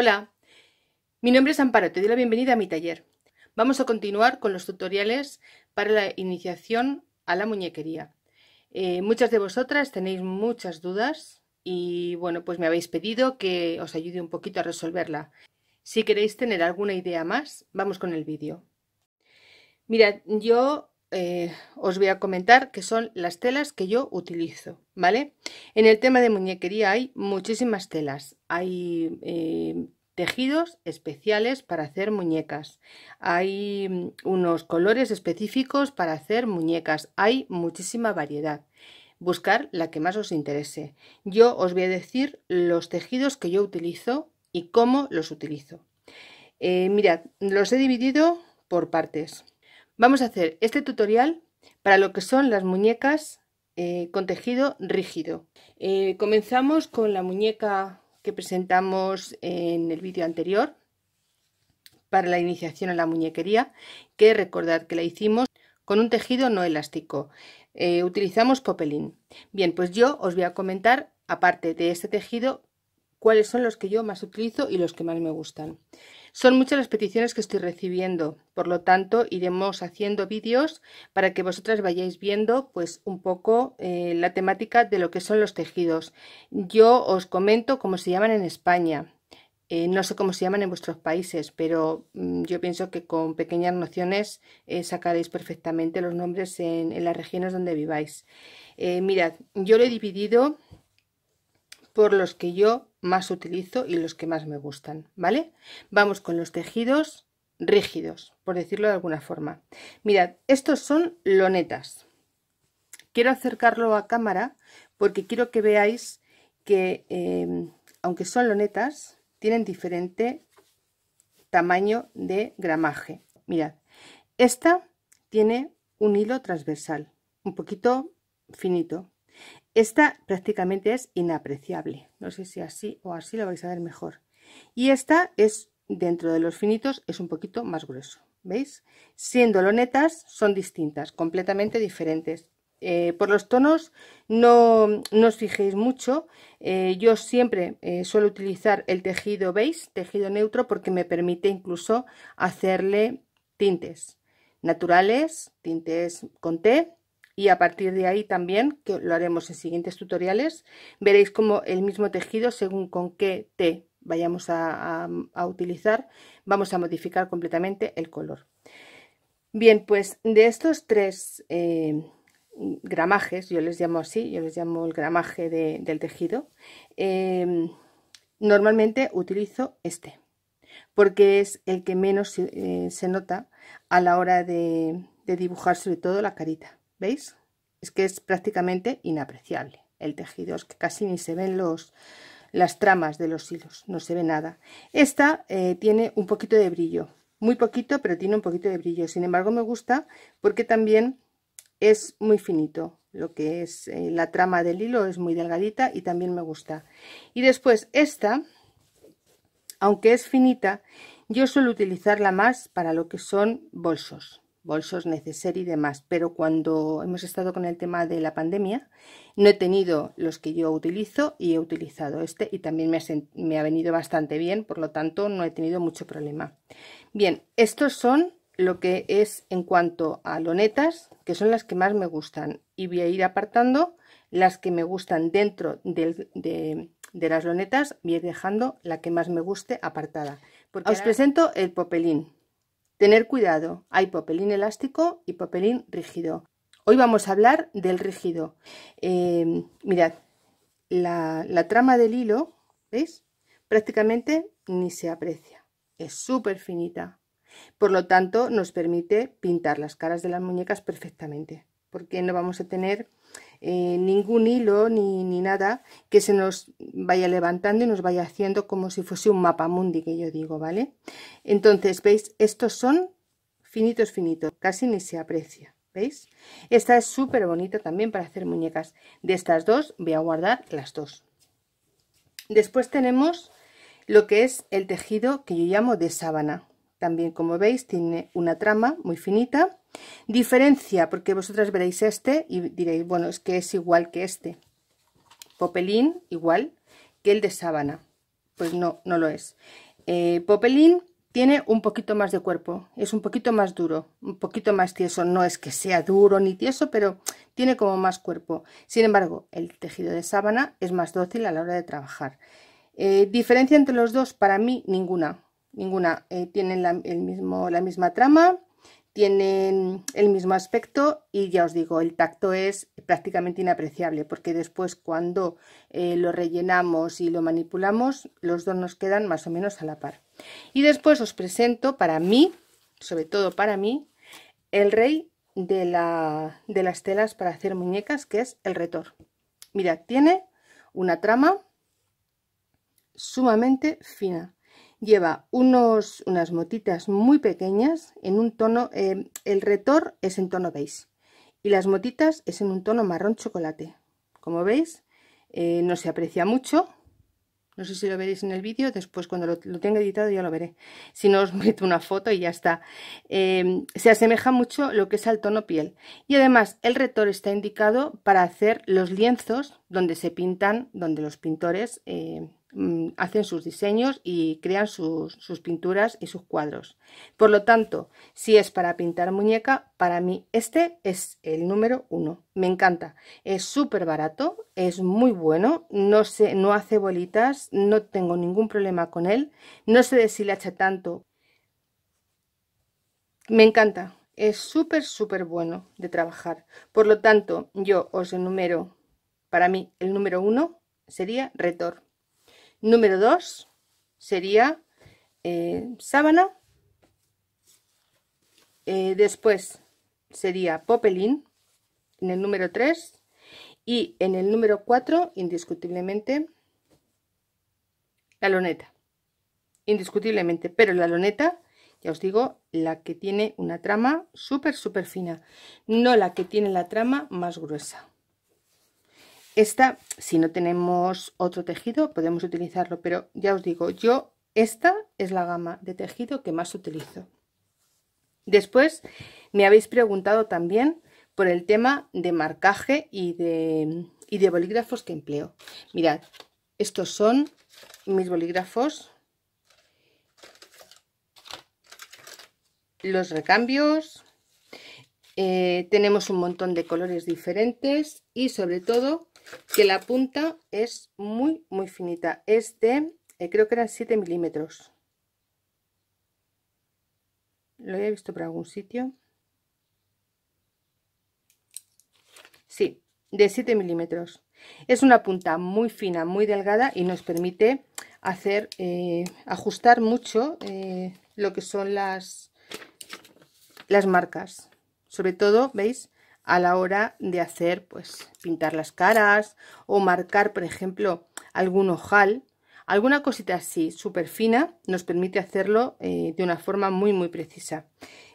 Hola, mi nombre es Amparo, te doy la bienvenida a mi taller. Vamos a continuar con los tutoriales para la iniciación a la muñequería. Eh, muchas de vosotras tenéis muchas dudas y bueno, pues me habéis pedido que os ayude un poquito a resolverla. Si queréis tener alguna idea más, vamos con el vídeo. Mirad, yo eh, os voy a comentar que son las telas que yo utilizo, ¿vale? En el tema de muñequería hay muchísimas telas. Hay eh, tejidos especiales para hacer muñecas. Hay mm, unos colores específicos para hacer muñecas. Hay muchísima variedad. Buscar la que más os interese. Yo os voy a decir los tejidos que yo utilizo y cómo los utilizo. Eh, mirad, los he dividido por partes. Vamos a hacer este tutorial para lo que son las muñecas eh, con tejido rígido. Eh, comenzamos con la muñeca que presentamos en el vídeo anterior para la iniciación a la muñequería, que recordad que la hicimos con un tejido no elástico. Eh, utilizamos popelín. Bien, pues yo os voy a comentar, aparte de este tejido, cuáles son los que yo más utilizo y los que más me gustan. Son muchas las peticiones que estoy recibiendo, por lo tanto iremos haciendo vídeos para que vosotras vayáis viendo pues un poco eh, la temática de lo que son los tejidos. Yo os comento cómo se llaman en España. Eh, no sé cómo se llaman en vuestros países, pero mm, yo pienso que con pequeñas nociones eh, sacaréis perfectamente los nombres en, en, las regiones donde viváis. mirad, yo lo he dividido por los que yo más utilizo y los que más me gustan, ¿vale? Vamos con los tejidos rígidos, por decirlo de alguna forma. Mirad, estos son lonetas. Quiero acercarlo a cámara porque quiero que veáis que, em, aunque son lonetas, tienen diferente tamaño de gramaje. Mirad, esta tiene un hilo transversal, un poquito finito, esta prácticamente es inapreciable. No sé si así o así lo vais a ver mejor. Y esta es, dentro de los finitos, es un poquito más grueso. ¿Veis? Siendo lonetas, son distintas, completamente diferentes. Eh, por los tonos no, os fijéis mucho. Eh, yo siempre eh, suelo utilizar el tejido beige, tejido neutro, porque me permite incluso hacerle tintes naturales, tintes con té y a partir de ahí también, que lo haremos en siguientes tutoriales, veréis como el mismo tejido, según con qué té vayamos a, utilizar, vamos a modificar completamente el color. Bien, pues de estos tres eh, gramajes, yo les llamo así, yo les llamo el gramaje del tejido, eh, normalmente utilizo este, porque es el que menos eh, se nota a la hora de dibujar sobre todo la carita. ¿Veis? Es que es prácticamente inapreciable el tejido, es que casi ni se ven los, las tramas de los hilos, no se ve nada. Esta eh, tiene un poquito de brillo, muy poquito, pero tiene un poquito de brillo. Sin embargo, me gusta porque también es muy finito. Lo que es eh, la trama del hilo es muy delgadita y también me gusta. Y después esta, aunque es finita, yo suelo utilizarla más para lo que son bolsos bolsos necesarios y demás, pero cuando hemos estado con el tema de la pandemia, no he tenido los que yo utilizo y he utilizado este y también me ha, me ha venido bastante bien, por lo tanto no he tenido mucho problema. Bien, estos son lo que es en cuanto a lonetas, que son las que más me gustan y voy a ir apartando las que me gustan dentro de, de, las lonetas, voy a ir dejando la que más me guste apartada. Porque Os presento el popelín. Tener cuidado, hay papelín elástico y papelín rígido. Hoy vamos a hablar del rígido. Eh, mirad, la, la trama del hilo, ¿veis? Prácticamente ni se aprecia. Es súper finita. Por lo tanto, nos permite pintar las caras de las muñecas perfectamente. Porque no vamos a tener eh, ningún hilo ni, ni, nada que se nos vaya levantando y nos vaya haciendo como si fuese un mapa mundi que yo digo, ¿vale? Entonces, ¿veis? Estos son finitos, finitos, casi ni se aprecia, ¿veis? Esta es súper bonita también para hacer muñecas. De estas dos voy a guardar las dos. Después tenemos lo que es el tejido que yo llamo de sábana. También, como veis, tiene una trama muy finita Diferencia, porque vosotras veréis este y diréis, bueno, es que es igual que este. Popelín igual que el de sábana. pues no, no lo es. Eh, Popelín tiene un poquito más de cuerpo, es un poquito más duro, un poquito más tieso, no es que sea duro ni tieso, pero tiene como más cuerpo. Sin embargo, el tejido de sábana es más dócil a la hora de trabajar. Eh, diferencia entre los dos, para mí, ninguna. Ninguna. Eh, tienen la, el mismo, la misma trama, tienen el mismo aspecto y ya os digo, el tacto es prácticamente inapreciable porque después cuando eh, lo rellenamos y lo manipulamos, los dos nos quedan más o menos a la par. Y después os presento para mí, sobre todo para mí, el rey de, la, de las telas para hacer muñecas, que es el retor. Mirad, tiene una trama sumamente fina lleva unos, unas motitas muy pequeñas en un tono, eh, el retor es en tono beige y las motitas es en un tono marrón chocolate. Como veis, eh, no se aprecia mucho. No sé si lo veréis en el vídeo, después cuando lo, tenga editado ya lo veré. Si no os meto una foto y ya está. Eh, se asemeja mucho lo que es al tono piel. Y además el retor está indicado para hacer los lienzos donde se pintan, donde los pintores hacen sus diseños y crean sus, pinturas y sus cuadros. Por lo tanto, si es para pintar muñeca, para mí este es el número uno. Me encanta. Es súper barato, es muy bueno, no, se, no hace bolitas, no tengo ningún problema con él, no se deshilacha tanto. Me encanta, es súper, súper bueno de trabajar. Por lo tanto, yo os enumero, para mí el número uno sería Retor. Número 2 sería eh, sábana. Eh, después sería popelín en el número 3 y en el número 4 indiscutiblemente la loneta indiscutiblemente pero la loneta ya os digo la que tiene una trama súper súper fina no la que tiene la trama más gruesa esta, si no tenemos otro tejido, podemos utilizarlo, pero ya os digo, yo esta es la gama de tejido que más utilizo. Después me habéis preguntado también por el tema de marcaje y de, bolígrafos que empleo. Mirad, estos son mis bolígrafos. Los recambios. Eh, tenemos un montón de colores diferentes y sobre todo que la punta es muy muy finita. Es de eh, creo que eran 7 milímetros. Lo he visto por algún sitio. Sí de 7 milímetros. Es una punta muy fina muy delgada y nos permite hacer eh, ajustar mucho eh, lo que son las las marcas. Sobre todo veis a la hora de hacer, pues, pintar las caras o marcar, por ejemplo, algún ojal. Alguna cosita así, súper fina, nos permite hacerlo eh, de una forma muy, muy precisa.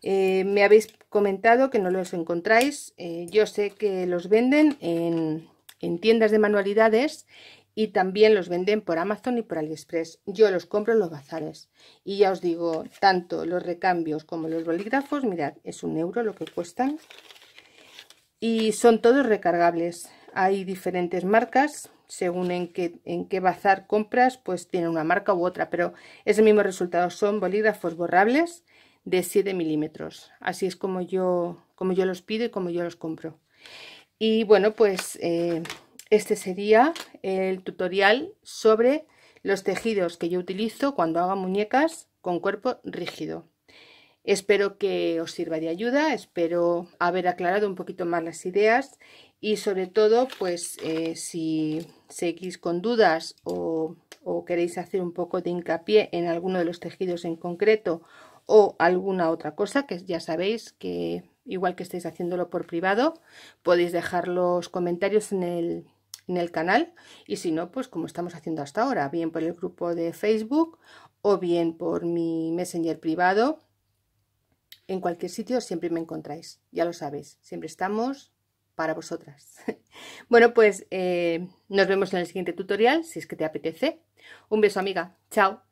Eh, me habéis comentado que no los encontráis. Eh, yo sé que los venden en, en tiendas de manualidades y también los venden por Amazon y por AliExpress. Yo los compro en los bazares. Y ya os digo, tanto los recambios como los bolígrafos, mirad, es un euro lo que cuestan y son todos recargables. Hay diferentes marcas, según en qué, en qué bazar compras, pues tiene una marca u otra, pero es el mismo resultado. Son bolígrafos borrables de 7 milímetros. Así es como yo, como yo los pido y como yo los compro. Y bueno, pues eh, este sería el tutorial sobre los tejidos que yo utilizo cuando hago muñecas con cuerpo rígido. Espero que os sirva de ayuda, espero haber aclarado un poquito más las ideas y sobre todo, pues eh, si seguís con dudas o, queréis hacer un poco de hincapié en alguno de los tejidos en concreto o alguna otra cosa, que ya sabéis que igual que estáis haciéndolo por privado, podéis dejar los comentarios en el, en el canal y si no, pues como estamos haciendo hasta ahora, bien por el grupo de Facebook o bien por mi Messenger privado en cualquier sitio siempre me encontráis, ya lo sabéis, siempre estamos para vosotras. bueno, pues eh, nos vemos en el siguiente tutorial, si es que te apetece. Un beso amiga, chao.